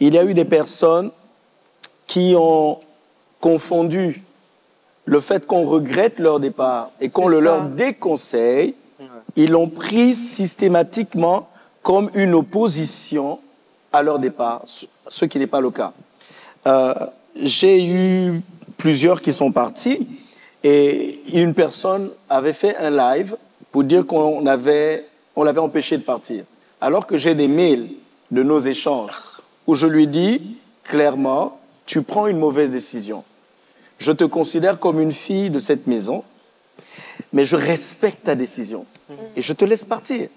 il y a eu des personnes qui ont confondu le fait qu'on regrette leur départ et qu'on le ça. leur déconseille, ils l'ont pris systématiquement comme une opposition à leur départ, ce ce qui n'est pas le cas. Euh, J'ai eu plusieurs qui sont partis et une personne avait fait un live pour dire qu'on avait, on l'avait empêché de partir. Alors que j'ai des mails de nos échanges où je lui dis clairement, tu prends une mauvaise décision. Je te considère comme une fille de cette maison, mais je respecte ta décision et je te laisse partir.